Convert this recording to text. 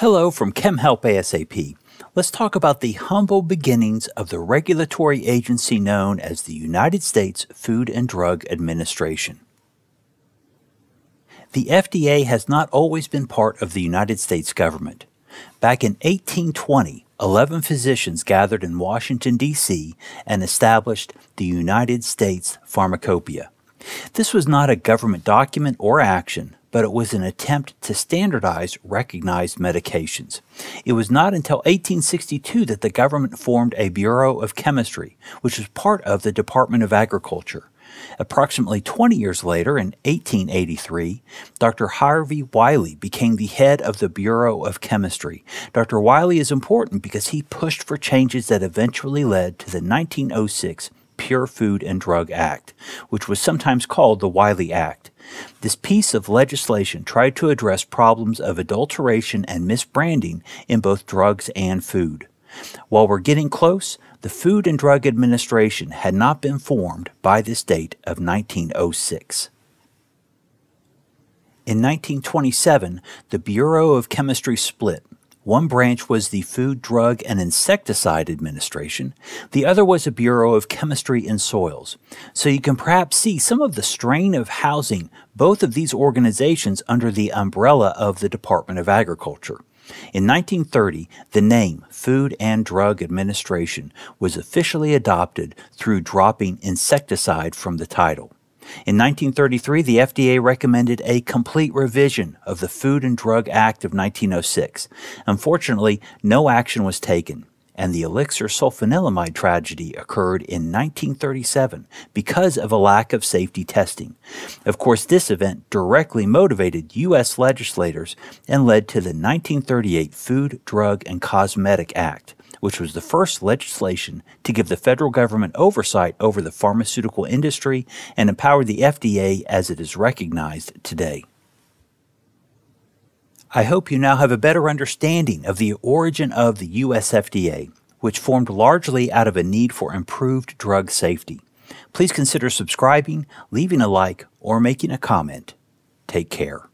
Hello from ChemHelp ASAP. Let's talk about the humble beginnings of the regulatory agency known as the United States Food and Drug Administration. The FDA has not always been part of the United States government. Back in 1820, 11 physicians gathered in Washington, D.C., and established the United States Pharmacopeia. This was not a government document or action, but it was an attempt to standardize recognized medications. It was not until 1862 that the government formed a Bureau of Chemistry, which was part of the Department of Agriculture. Approximately 20 years later, in 1883, Dr. Harvey Wiley became the head of the Bureau of Chemistry. Dr. Wiley is important because he pushed for changes that eventually led to the 1906 Pure Food and Drug Act, which was sometimes called the Wiley Act. This piece of legislation tried to address problems of adulteration and misbranding in both drugs and food. While we're getting close, the Food and Drug Administration had not been formed by this date of 1906. In 1927, the Bureau of Chemistry split. One branch was the Food, Drug, and Insecticide Administration. The other was the Bureau of Chemistry and Soils. So you can perhaps see some of the strain of housing both of these organizations under the umbrella of the Department of Agriculture. In 1930, the name Food and Drug Administration was officially adopted through dropping insecticide from the title. In 1933, the FDA recommended a complete revision of the Food and Drug Act of 1906. Unfortunately, no action was taken, and the elixir sulfanilamide tragedy occurred in 1937 because of a lack of safety testing. Of course, this event directly motivated U.S. legislators and led to the 1938 Food, Drug, and Cosmetic Act which was the first legislation to give the federal government oversight over the pharmaceutical industry and empower the FDA as it is recognized today. I hope you now have a better understanding of the origin of the US FDA, which formed largely out of a need for improved drug safety. Please consider subscribing, leaving a like, or making a comment. Take care.